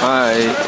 Hi.